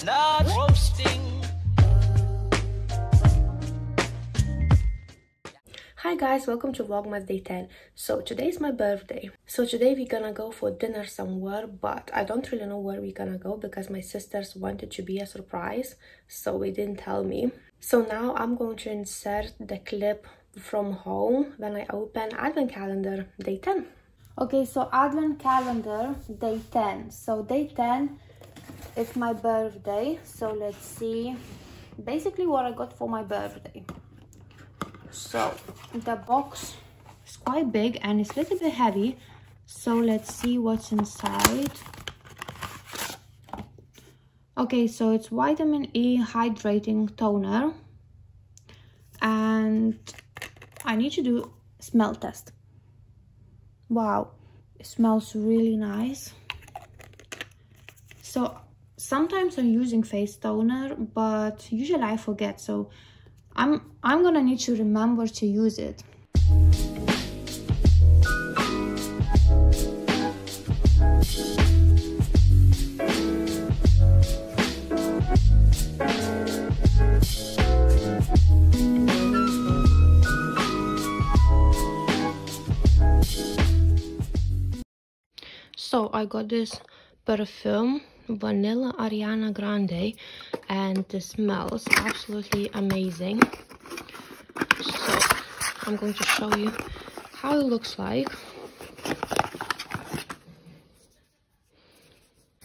It's not roasting. Hi guys, welcome to Vlogmas Day 10. So today is my birthday. So today we're gonna go for dinner somewhere, but I don't really know where we're gonna go because my sisters wanted to be a surprise, so they didn't tell me. So now I'm going to insert the clip from home when I open advent calendar day 10. Okay, so advent calendar day 10. So day 10 is my birthday. So let's see basically what I got for my birthday. So the box is quite big and it's a little bit heavy. So let's see what's inside. Okay, so it's vitamin E hydrating toner. And I need to do smell test. Wow, it smells really nice. So sometimes I'm using face toner, but usually I forget. So I'm I'm gonna need to remember to use it. So I got this perfume vanilla ariana grande and it smells absolutely amazing. So i'm going to show you how it looks like.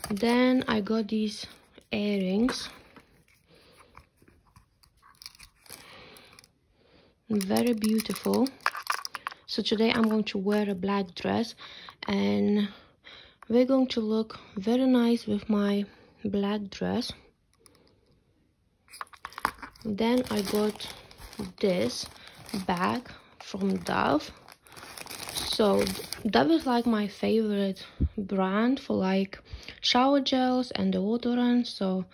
Then i got these earrings. Very beautiful. So today i'm going to wear a black dress and we're going to look very nice with my black dress. Then i got this bag from dove. So dove is like my favorite brand for like shower gels and deodorant. So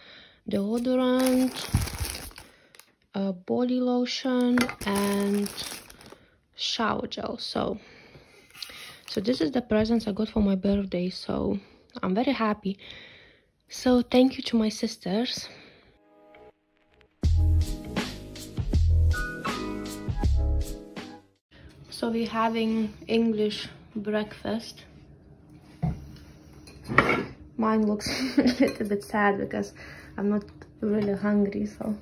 deodorant uh, body lotion and shower gel. So so this is the presents i got for my birthday so i'm very happy. So thank you to my sisters. So we're having english breakfast. Mine looks a little bit sad because i'm not really hungry so.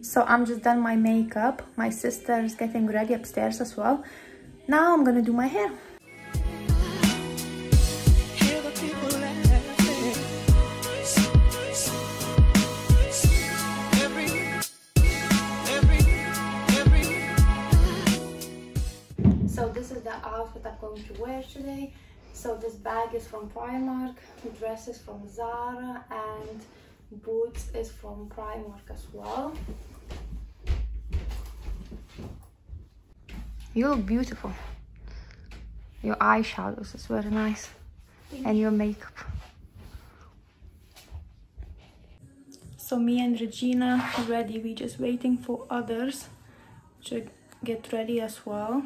So i'm just done my makeup. My sister is getting ready upstairs as well. Now i'm gonna do my hair wear today. So this bag is from primark dress is from zara and boots is from primark as well. You look beautiful. Your eyeshadows is very nice. And your makeup. So me and regina ready. We just waiting for others to get ready as well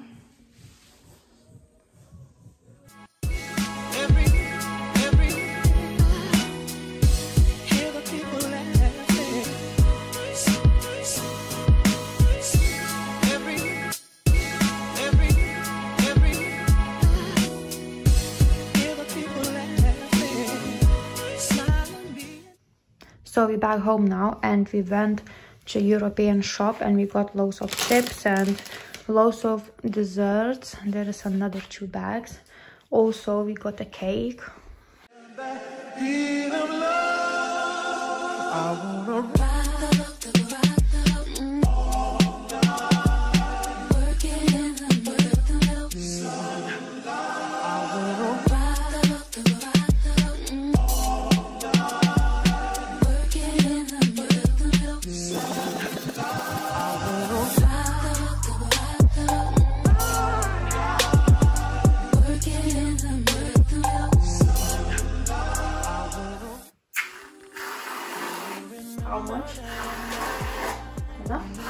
so we're back home now and we went to european shop and we got loads of chips and loads of desserts. There is another two bags. Also we got a cake how much enough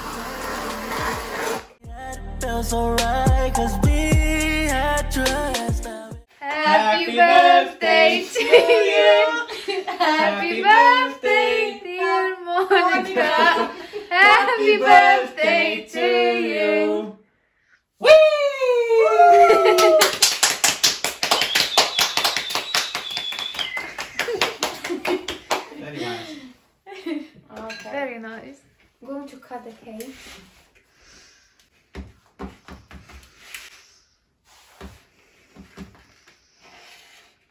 Feels alright, cause we had dressed up. Happy birthday to you. Happy birthday Monica. Happy birthday to you. Very nice. Okay. Very nice. I'm going to cut the cake.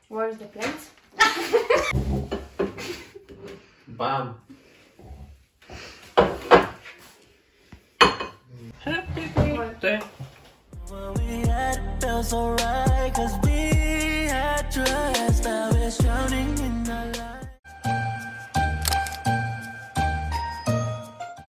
Where's the plate? Bam. Happy birthday. When we had felt so right, cause we had trust. Now